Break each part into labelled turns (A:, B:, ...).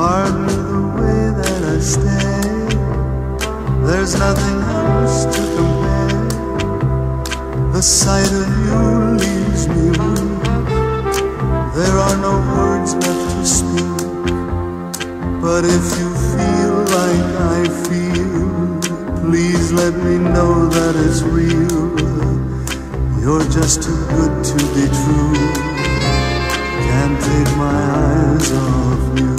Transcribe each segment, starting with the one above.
A: Hardly the way that I stay. There's nothing else to compare. The sight of you leaves me weak. There are no words left to speak. But if you feel like I feel, please let me know that it's real. You're just too good to be true. Can't take my eyes off you.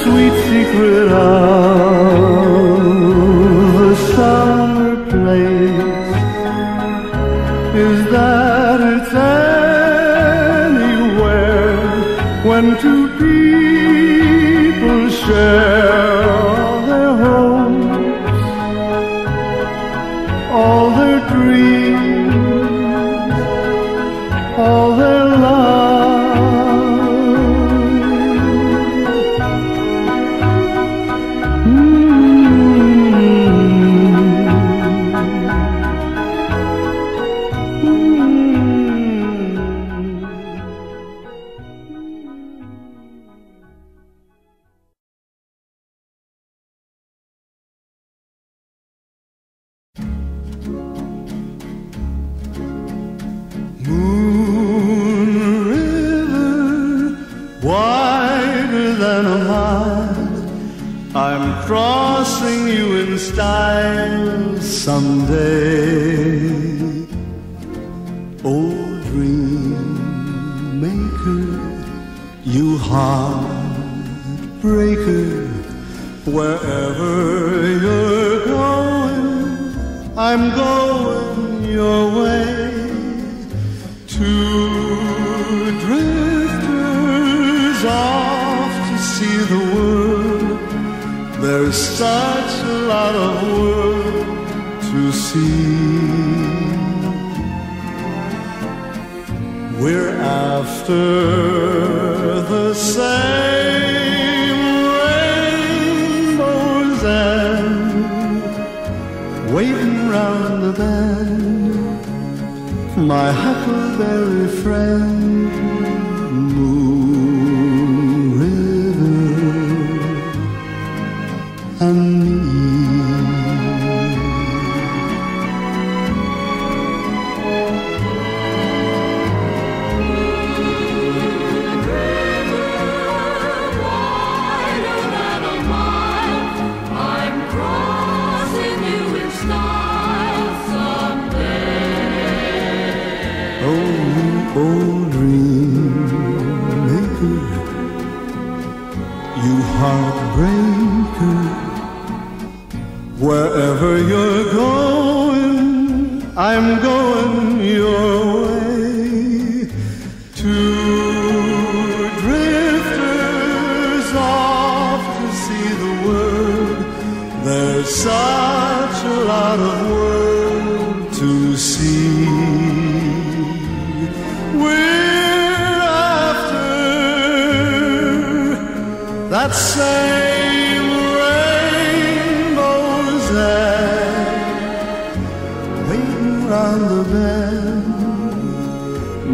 A: sweet secret of. heartbreaker. Wherever you're going, I'm going your way. Two drifters off to see the world. There's such a lot of same rainbow's end, waiting round the bend,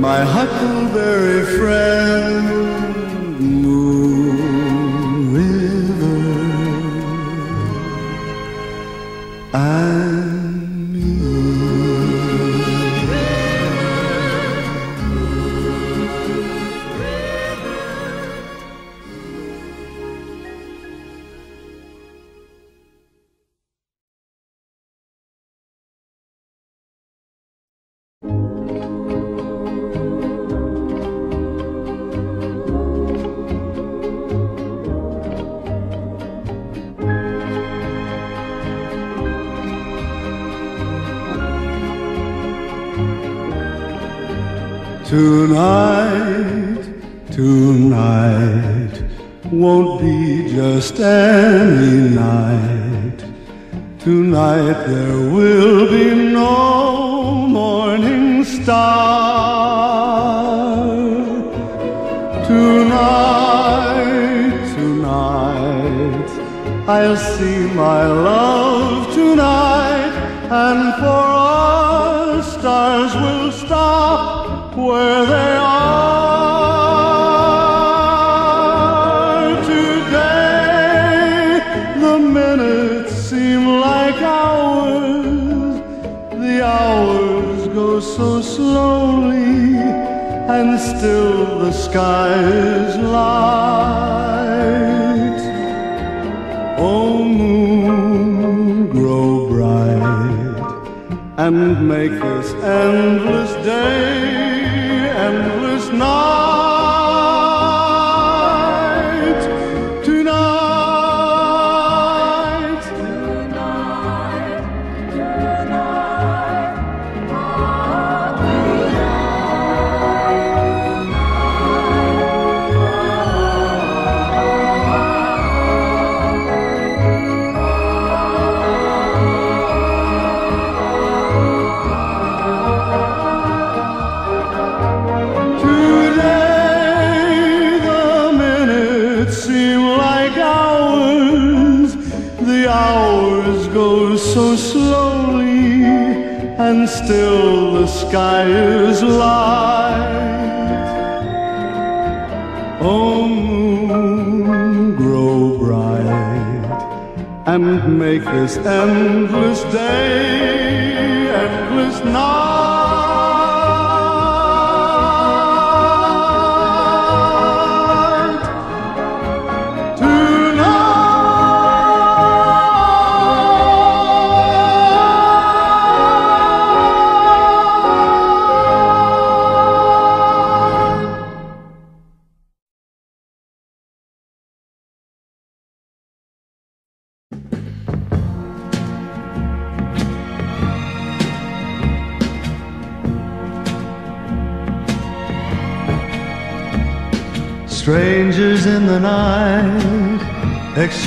A: my huckleberry friend.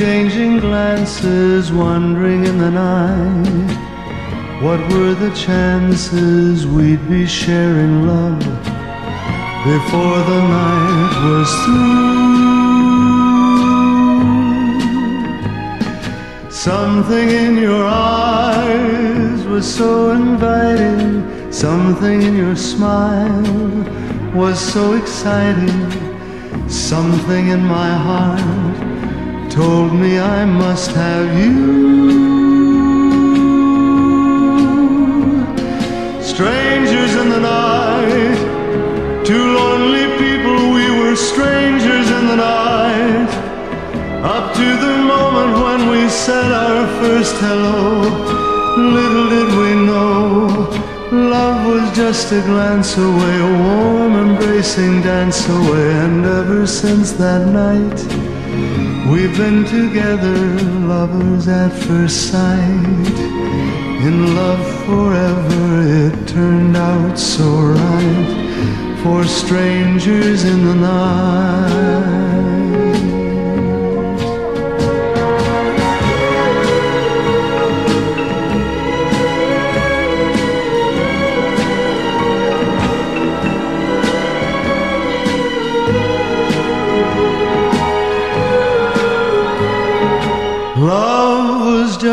A: Exchanging glances, wandering in the night. What were the chances we'd be sharing love before the night was through? Something in your eyes was so inviting, something in your smile was so exciting. Something in my heart told me I must have you. Strangers in the night, two lonely people, we were strangers in the night. Up to the moment when we said our first hello, little did we know Love was just a glance away, a warm embracing dance away, and ever since that night, we've been together, lovers at first sight. In love forever, it turned out so right for strangers in the night.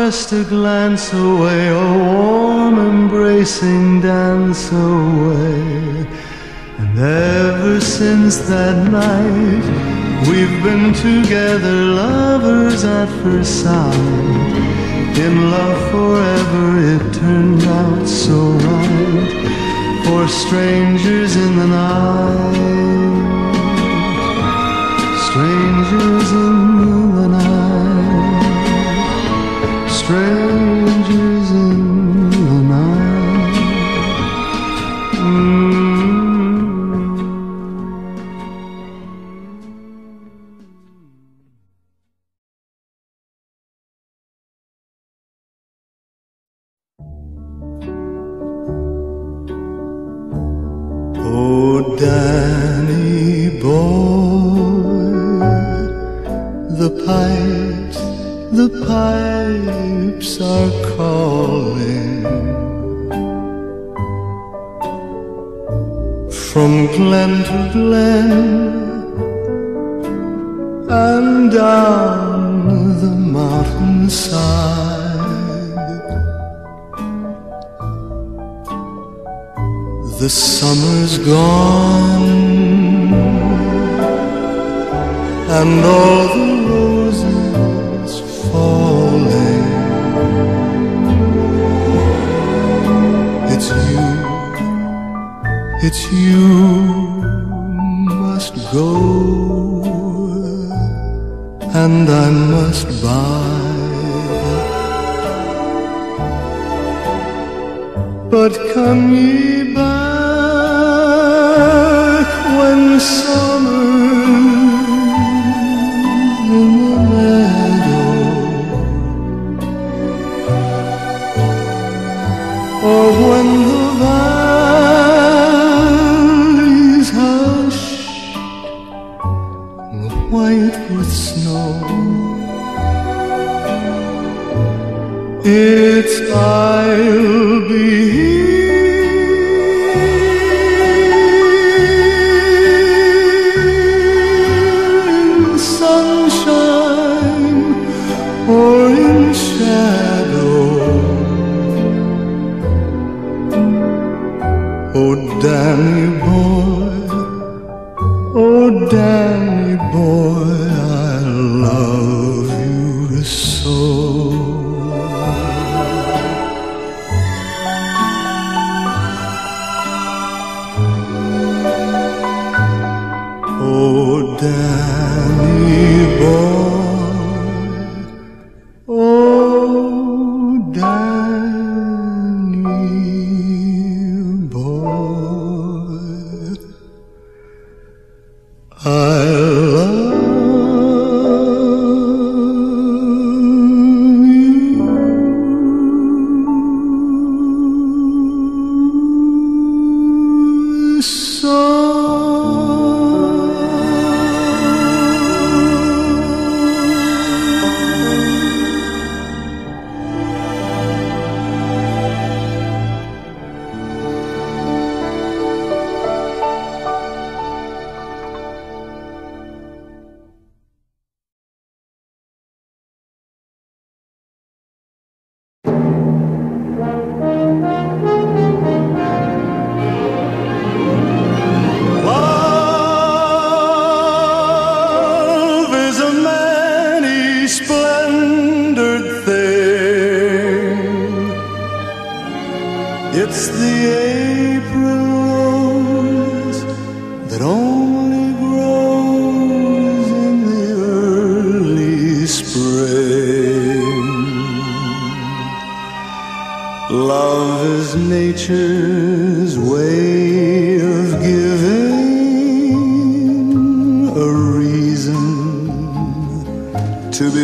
A: Just a glance away, a warm embracing dance away. And ever since that night, we've been together, lovers at first sight. In love forever, it turned out so right for strangers in the night. Strangers in strangers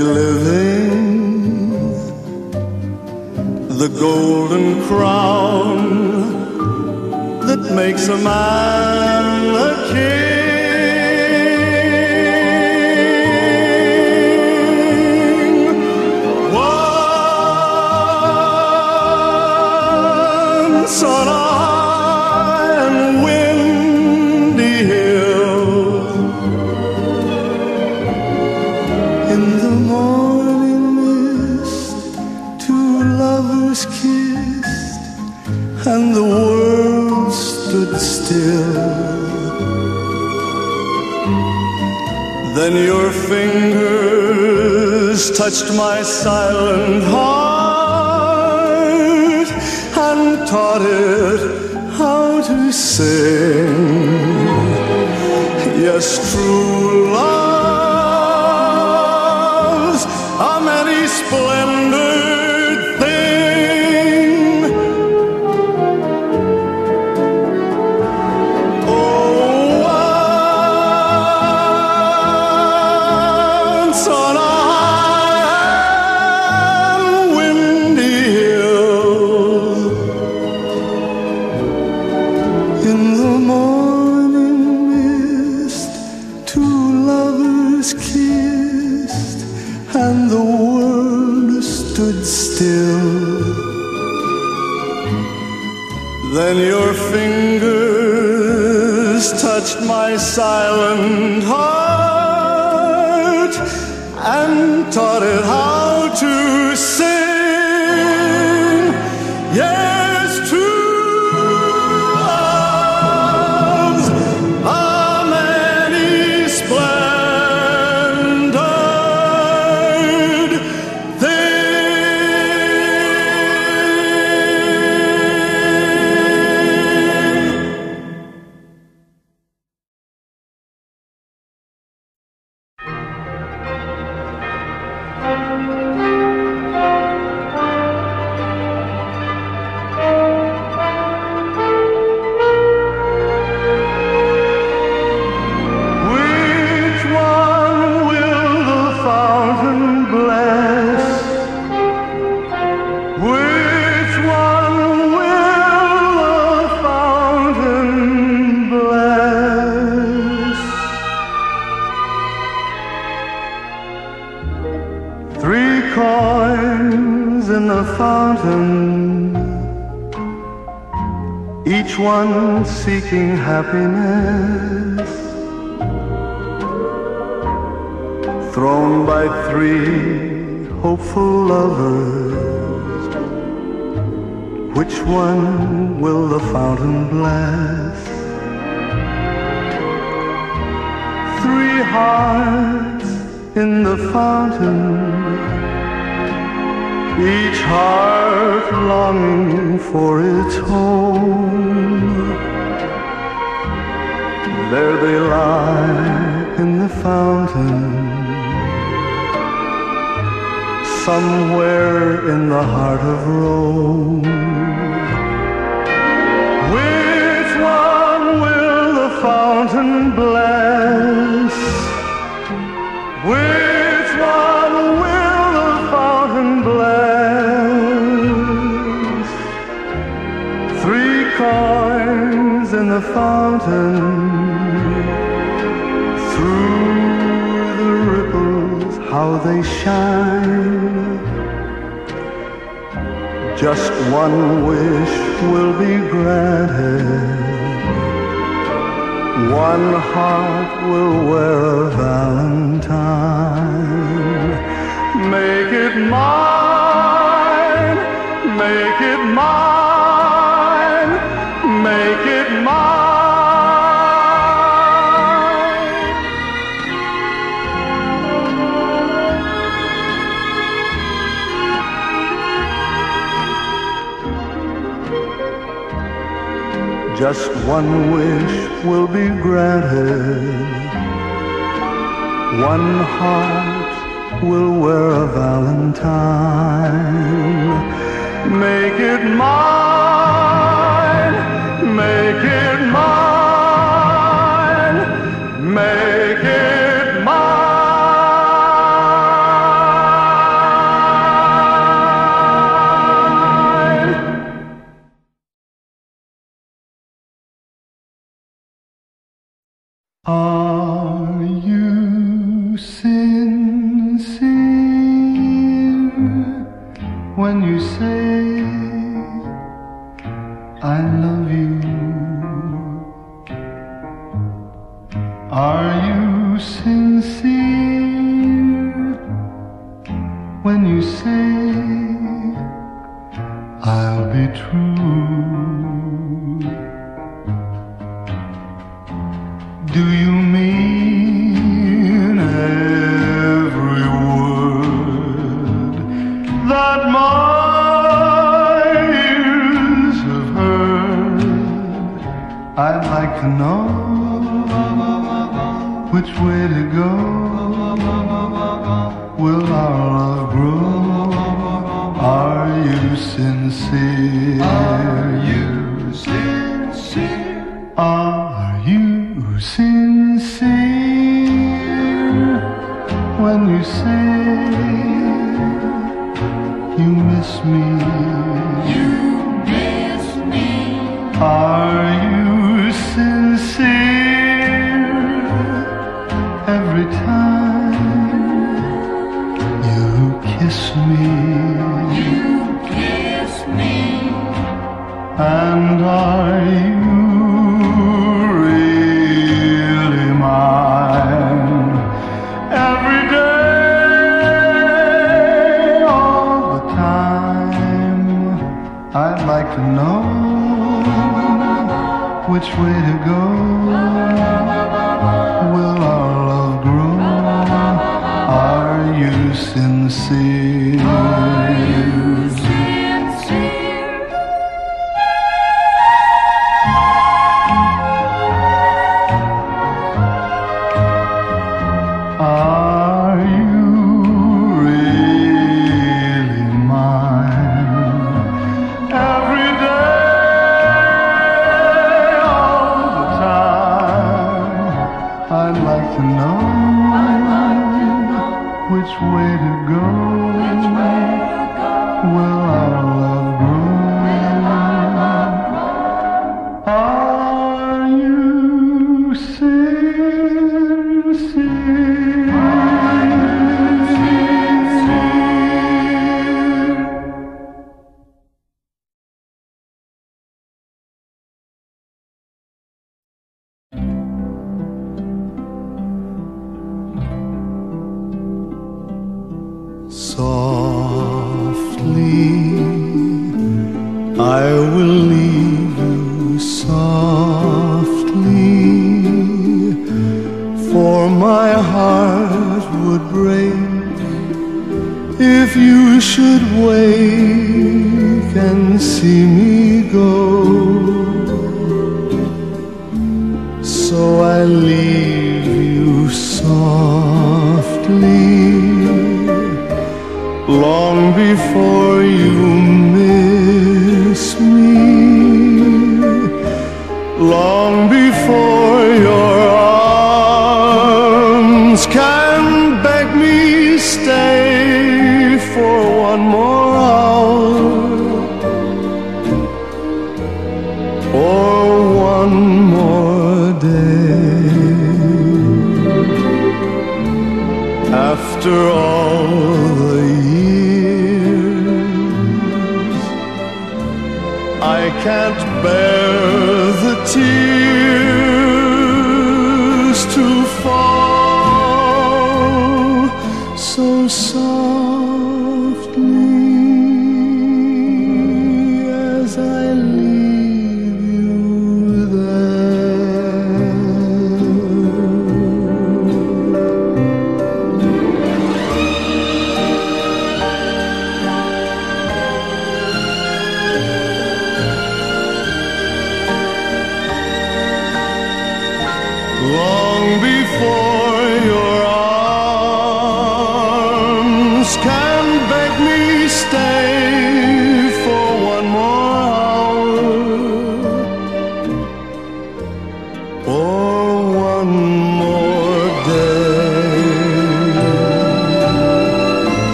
A: living. The golden crown that makes a man a king. Touched my silent heart and taught it how to sing. Yes, true love's one seeking happiness. thrown by three hopeful lovers. Which one will the fountain bless? Three hearts in the fountain, each heart longing for its home. There they lie in the fountain, somewhere in the heart of Rome. Which one will the fountain bless? Which the fountain through the ripples how they shine. Just one wish will be granted. One heart will wear a valentine. Make it mine make it mine one wish will be granted. One heart will wear a valentine. Make it mine, make it mine, make it. go. Which will go? Well, I don't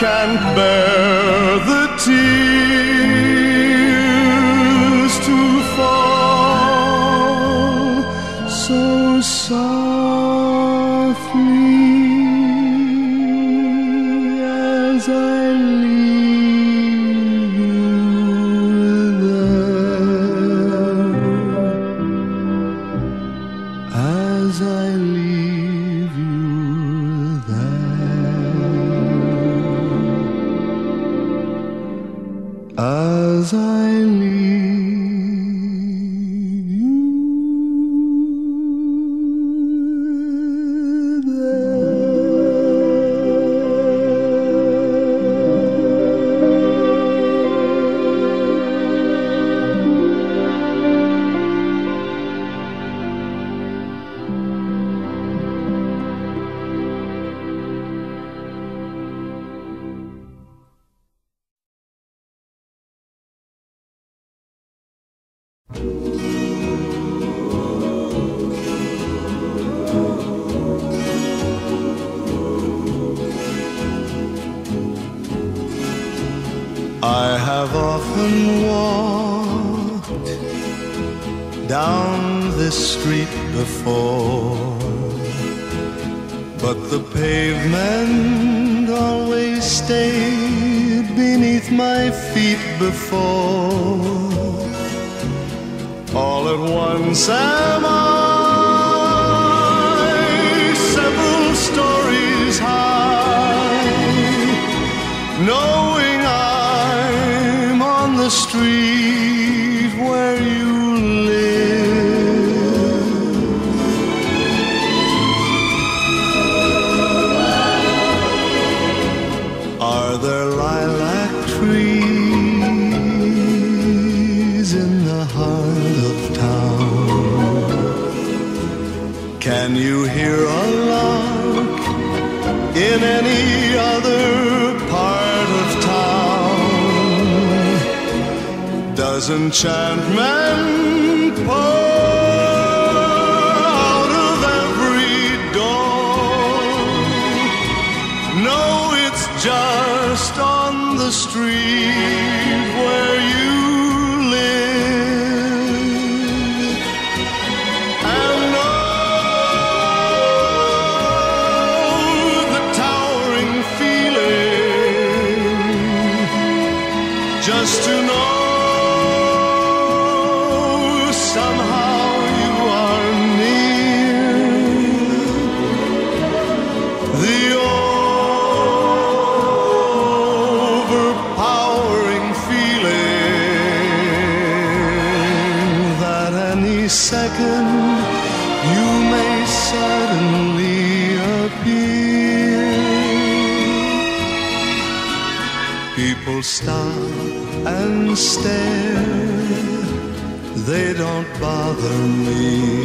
A: can't bear the tears. street. People stop and stare, they don't bother me.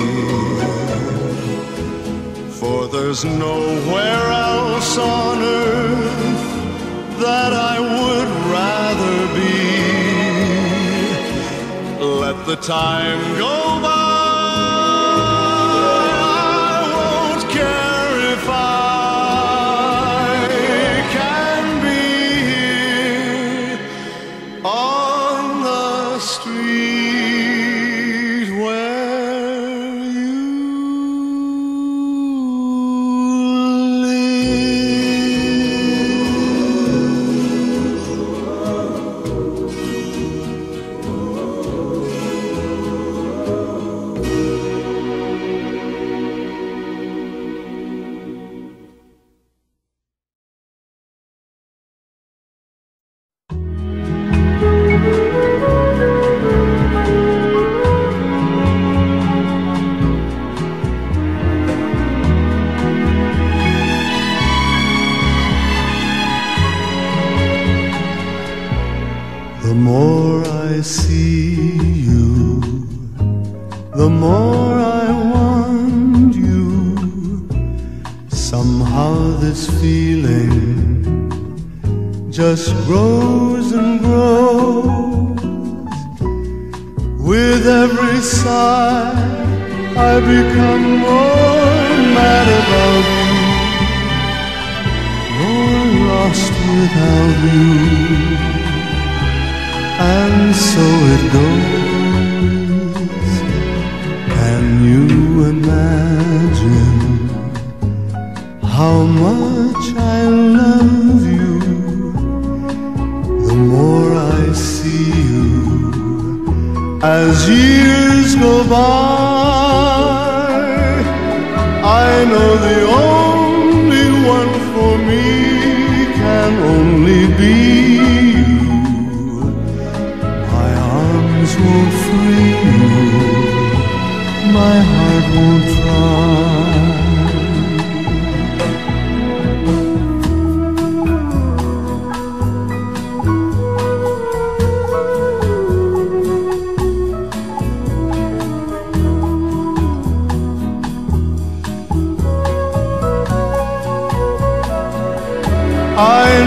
A: For there's nowhere else on earth that I would rather be. Let the time go. I become more mad about you, more lost without you. And so it goes. Can you imagine how much I love you? The more I see you as years go by, I know the only one for me can only be you. My arms won't free you, my heart won't try. I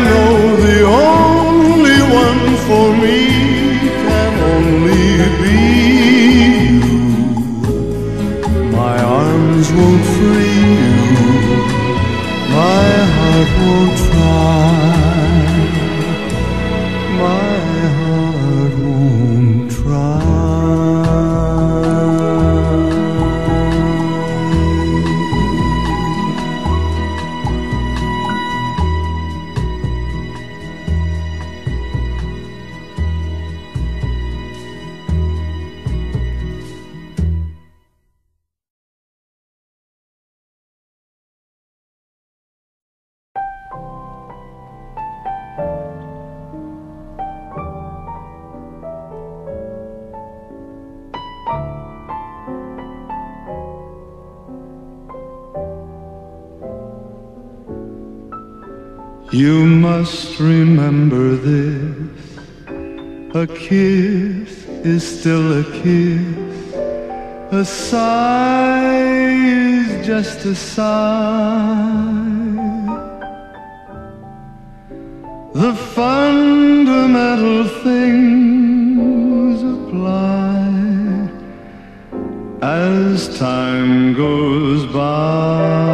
A: as time goes by.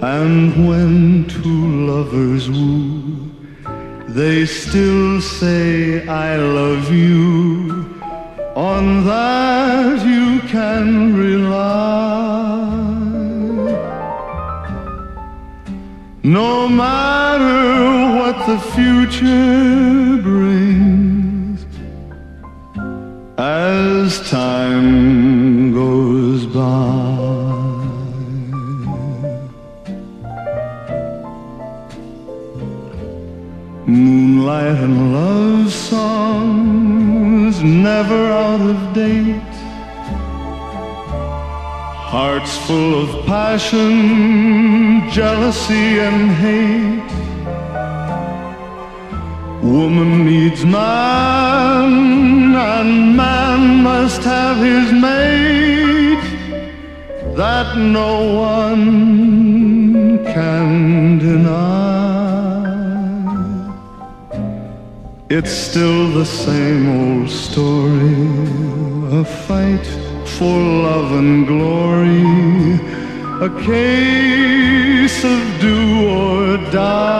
A: And when two lovers woo, they still say, I love you. On that you can rely. No matter what the future full of passion, jealousy, and hate. Woman needs man, and man must have his mate. That no one can deny. It's still the same old story, a fight for love and glory, a case of do or die.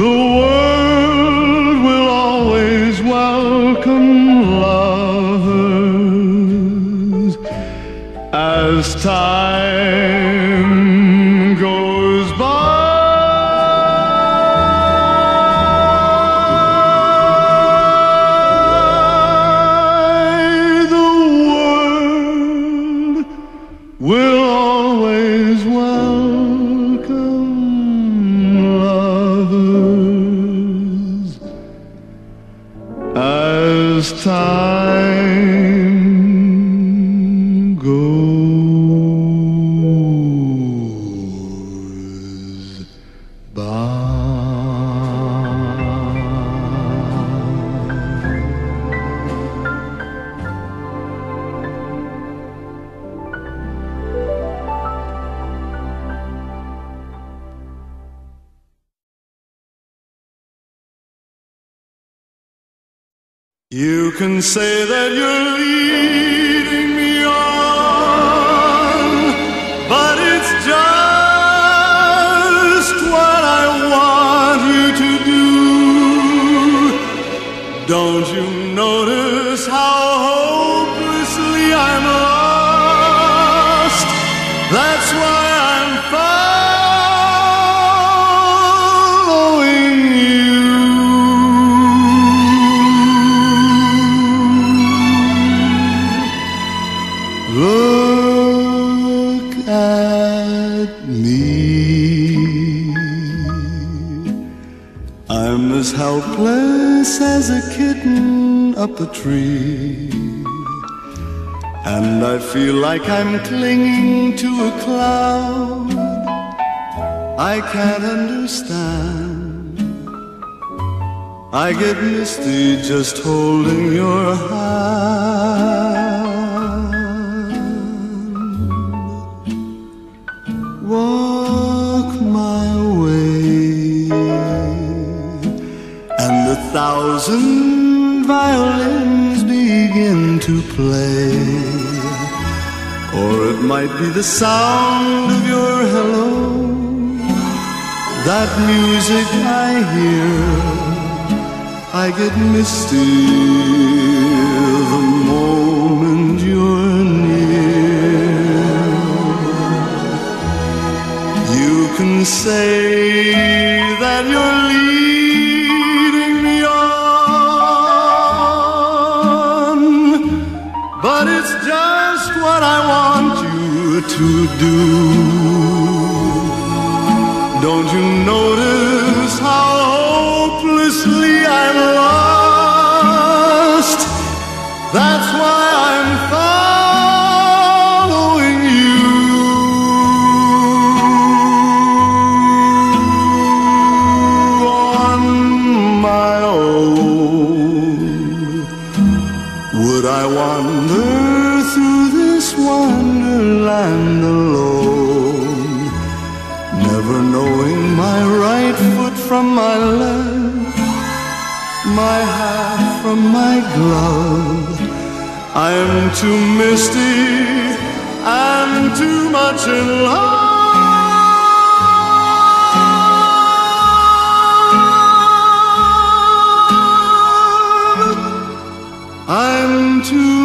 A: The world will always welcome lovers as time You can say that you're leading as a kitten up a tree. And I feel like I'm clinging to a cloud. I can't understand. I get misty just holding your hand. Thousand violins begin to play. Or it might be the sound of your hello, that music I hear. I get misty the moment you're near. You can say that you're leading what I want you to do. From my left, my hat from my glove. I'm too misty and too much in love. I'm too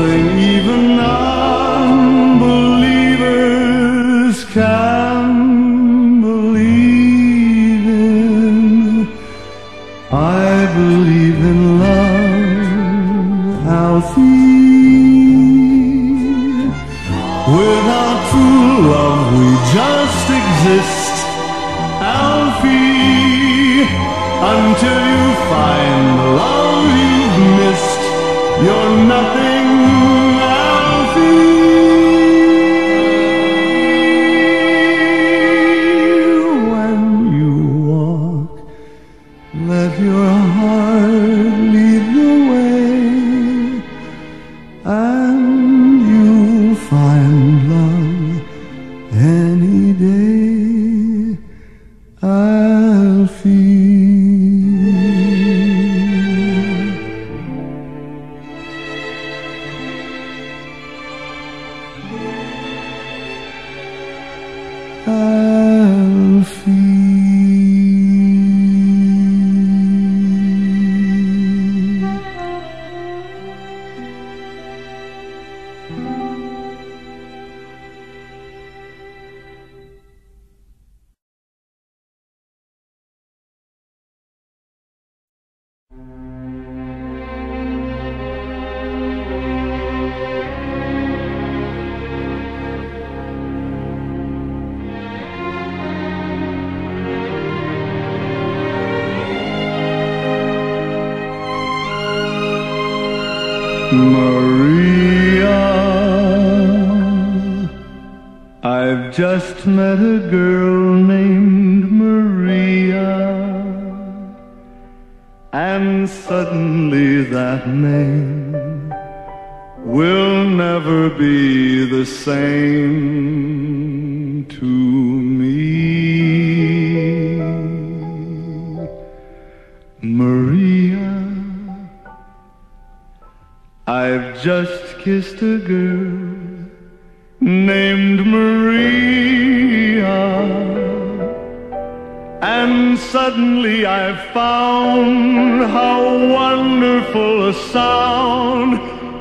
A: something even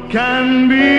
A: can be.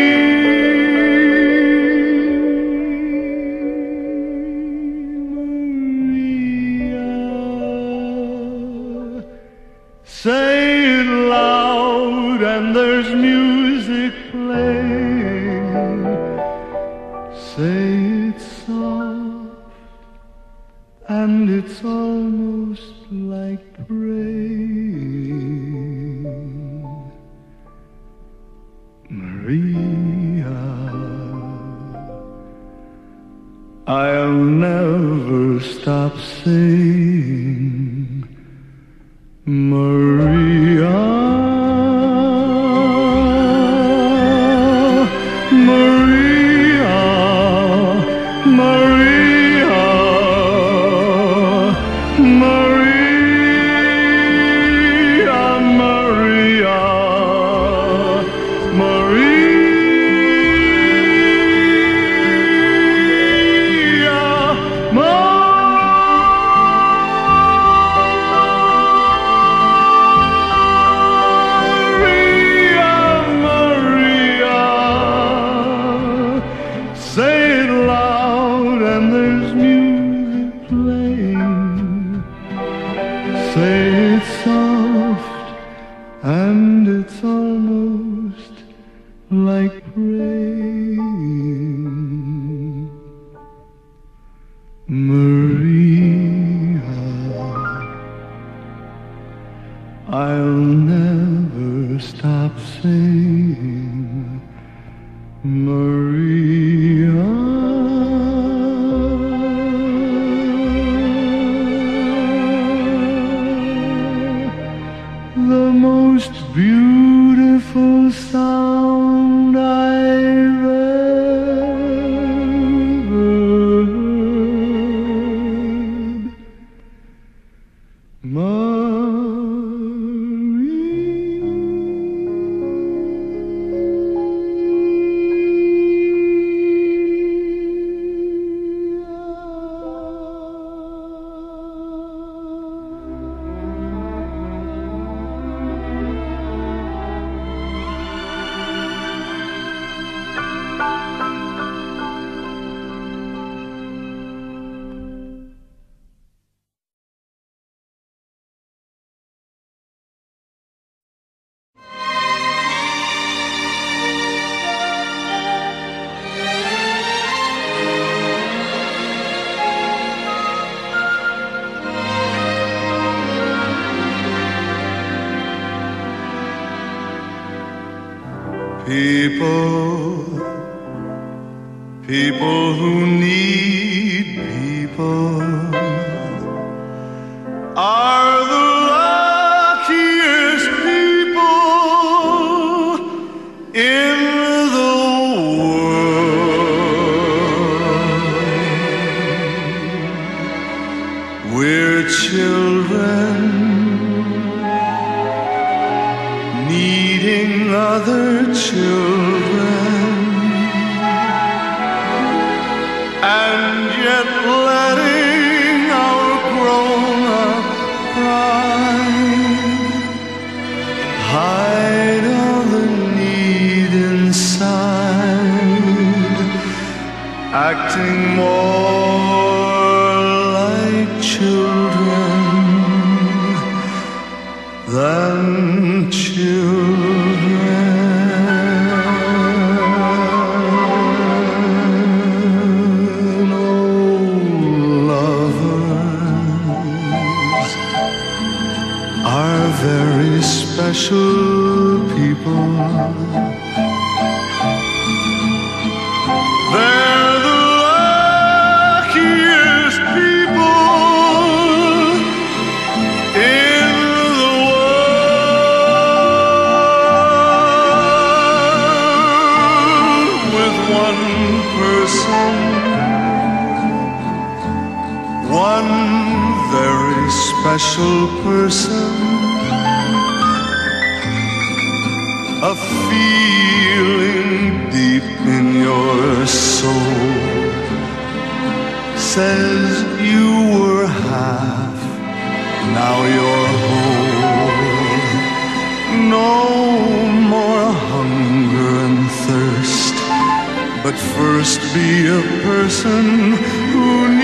A: First be a person who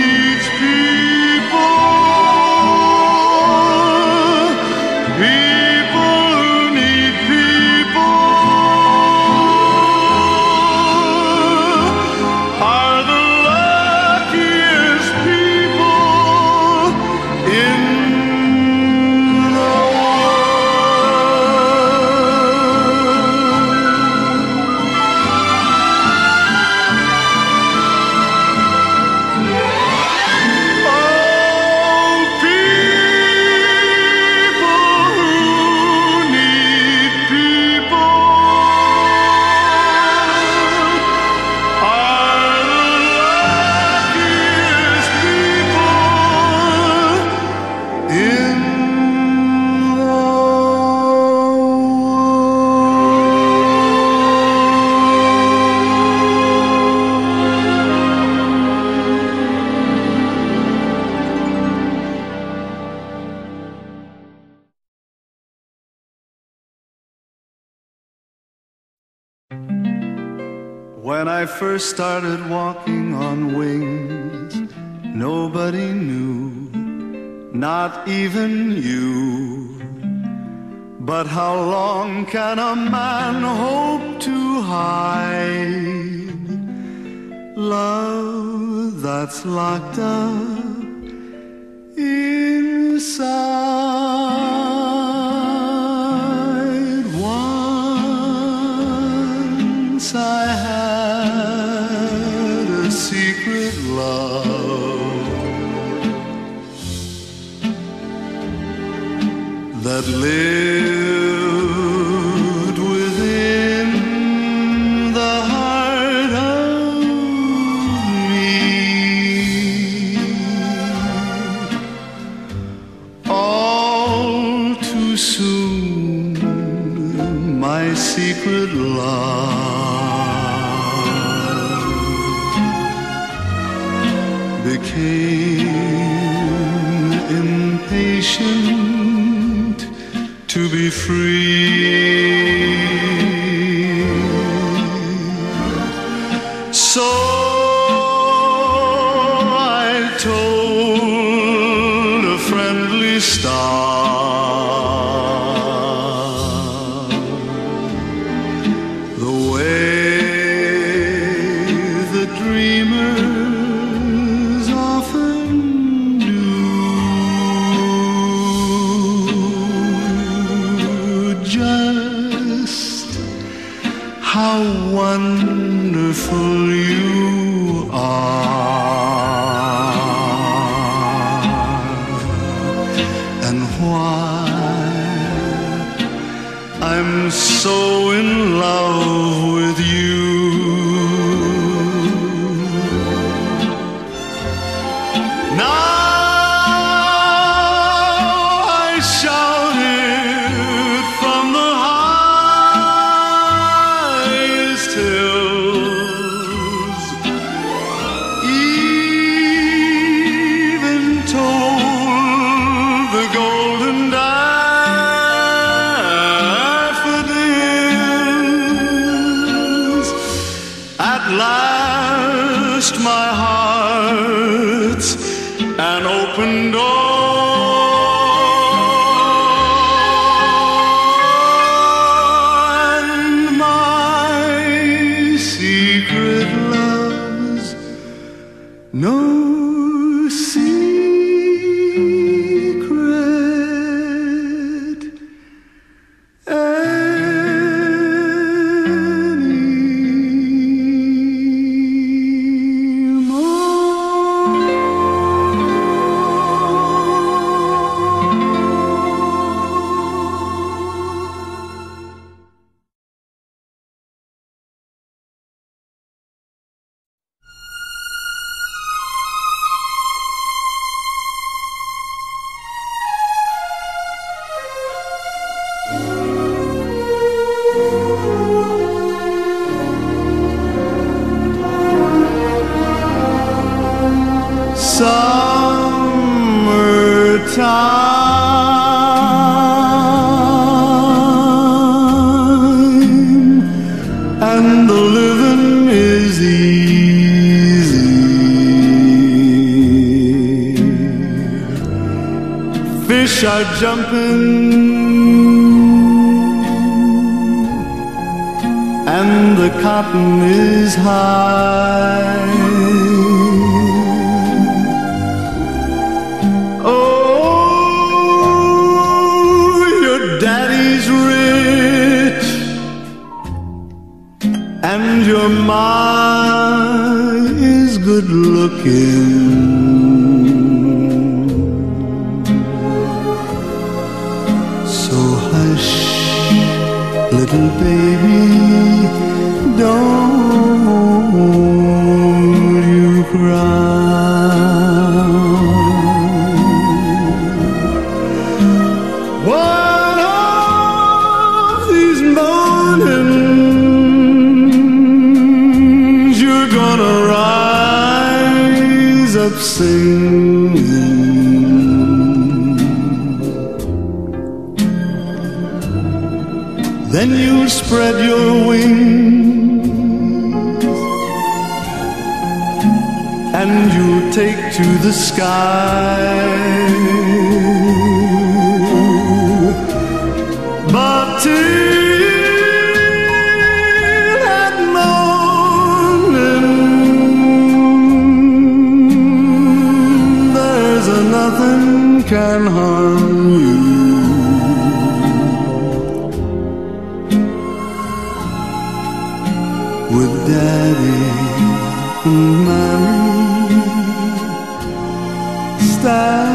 A: first started walking and the living is easy. Fish are jumping and the cotton is high. Your ma is good looking. So hush, little baby, singing. Then you'll spread your wings and you'll take to the sky. But can harm you. With daddy and mommy standing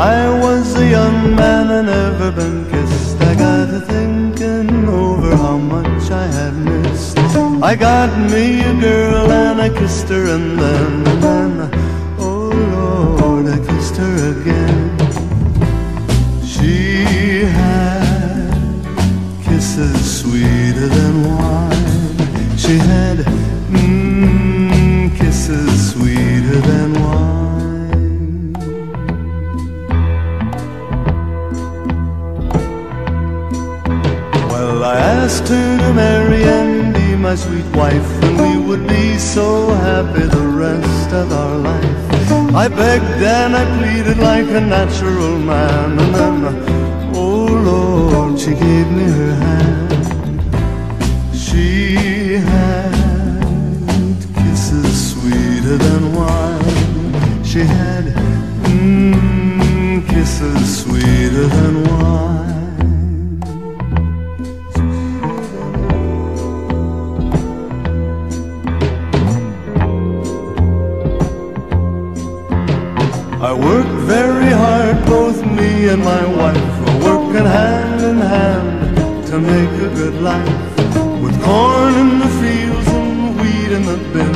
A: I was a young man and never been kissed. I got to thinking over how much I had missed. I got me a girl and I kissed her and then and then. my sweet wife, and we would be so happy the rest of our life. I begged and I pleaded like a natural man, and then, oh Lord, she gave me her hand. She had kisses sweeter than wine. She had mm, kisses sweeter than wine. and my wife are working hand in hand to make a good life with corn in the fields and wheat in the bin.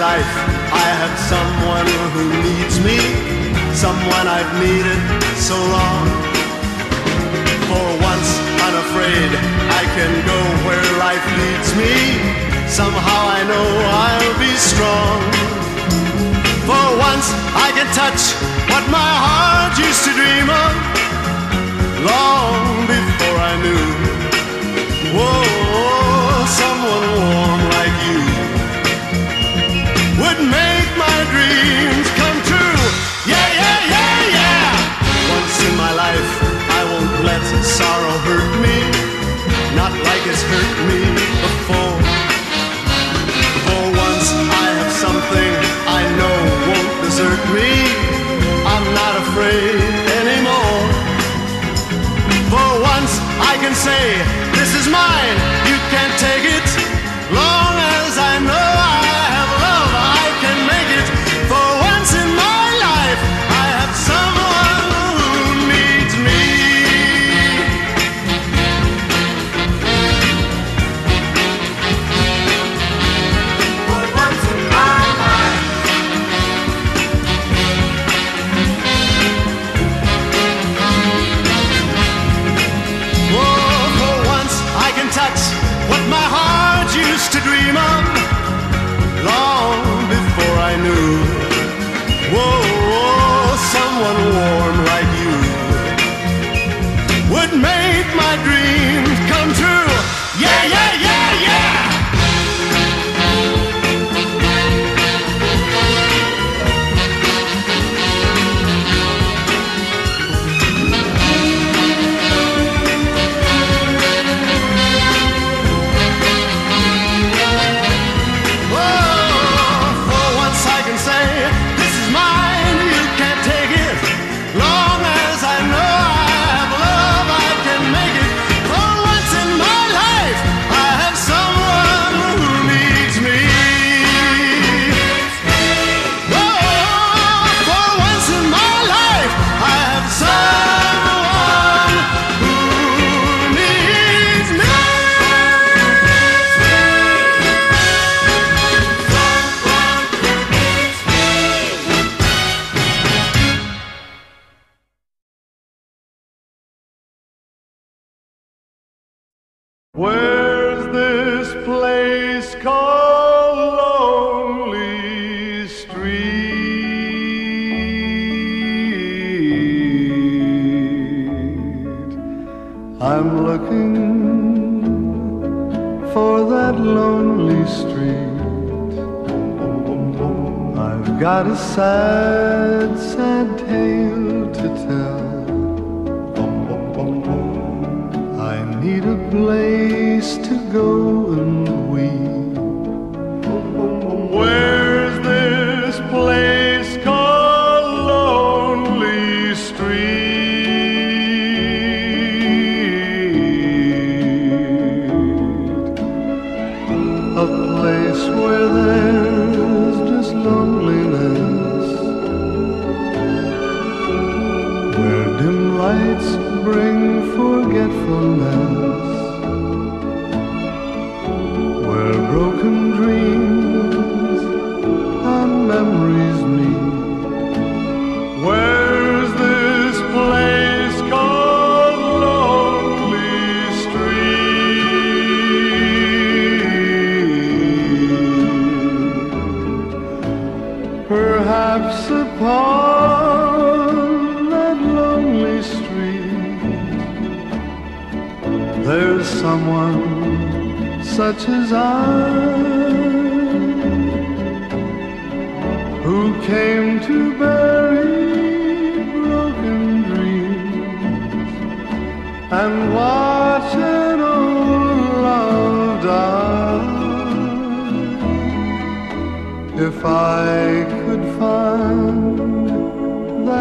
A: life I have someone who needs me,
B: someone I've needed so long. For once unafraid, I can go where life leads me. Somehow I know I'll be strong. For once I can touch what my heart used to dream of long before I knew. Whoa. sorrow hurt me, not like it's hurt me before. For once I have something I know won't desert me, I'm not afraid anymore. For once I can say, this is mine, you can't take it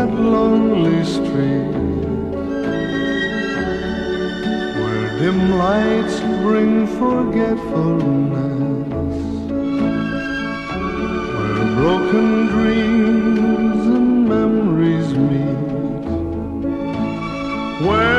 A: that lonely street Where dim lights bring forgetfulness Where broken dreams and memories meet Where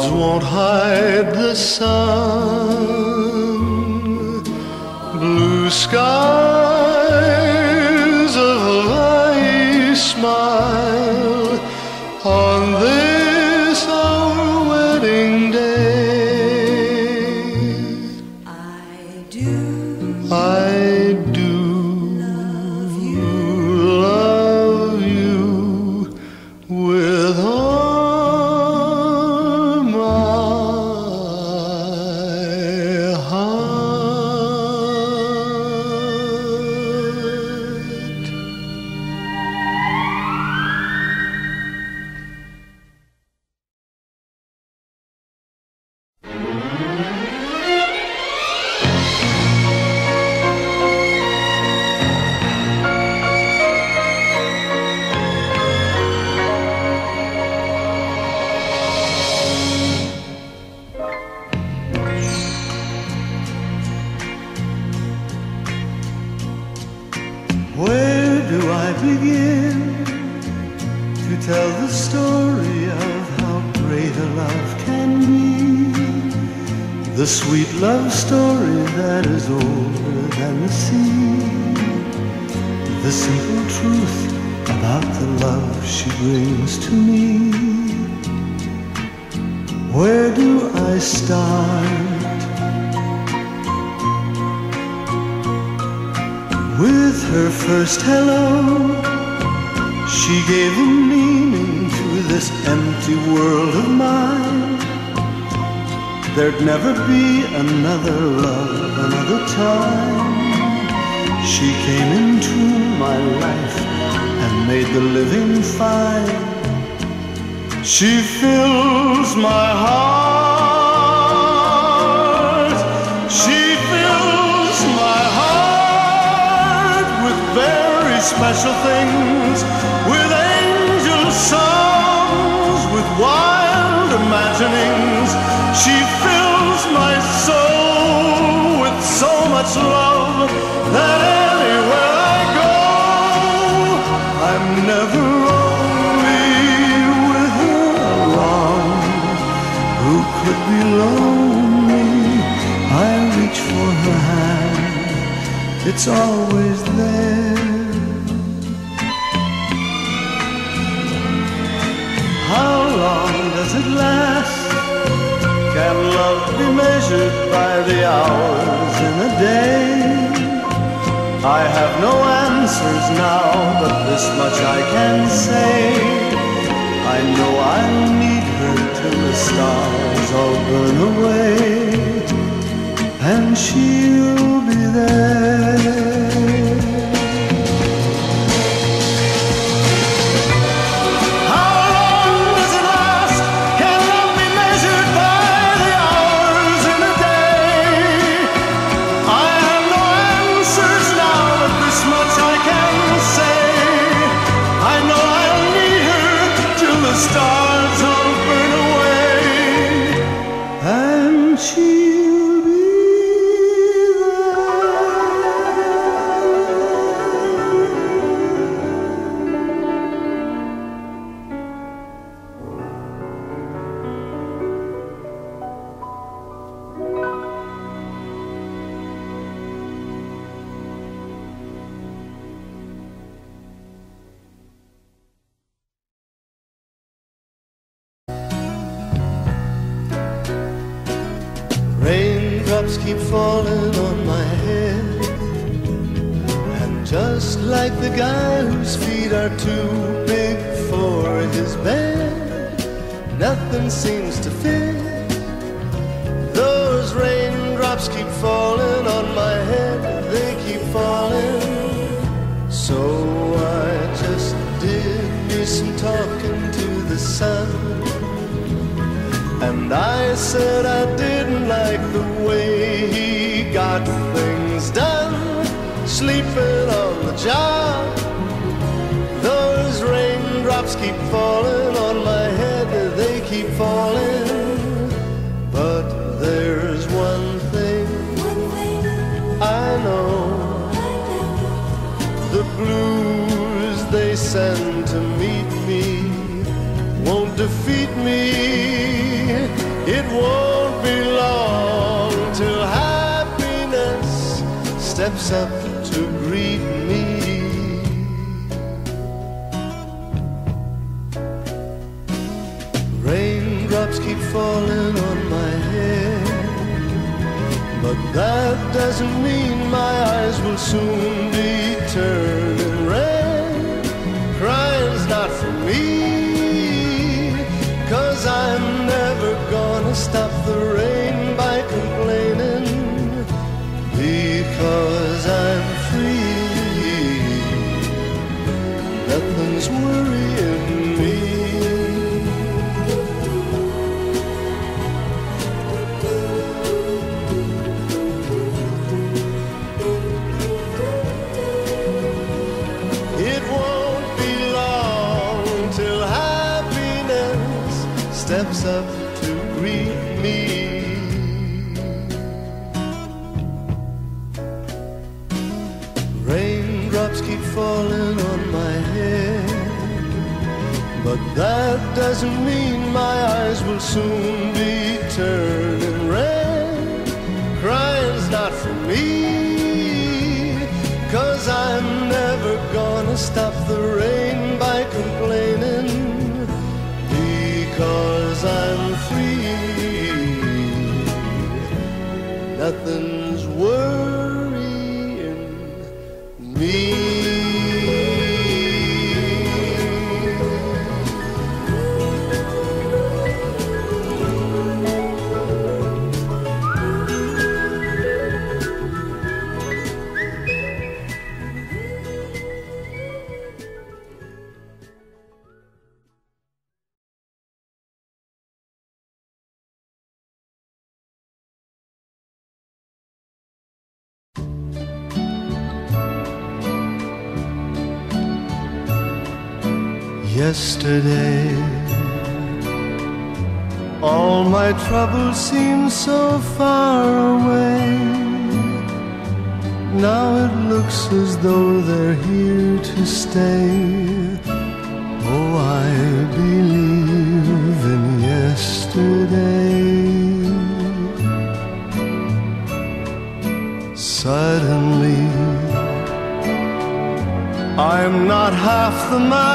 A: clouds won't hide the sun. Blue sky it's always there. How long does it last? Can love be measured by the hours in a day? I have no answers now, but this much I can say.
B: I know I'll need her till the stars all burn away
A: and she'll be
B: there. To meet me won't defeat me. It won't be long till happiness steps up to greet me. Raindrops keep falling on my head. But that doesn't mean my eyes will soon be turning stop the rain by complaining. Because that doesn't mean my eyes will soon be turning red. Crying's not for me, cause I'm never gonna stop the rain by complaining. Because
A: Yesterday, all my troubles seem so far away. Now it looks as though they're here to stay. Oh, I believe in yesterday. Suddenly, I'm not half the man